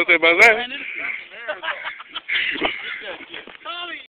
entonces vas a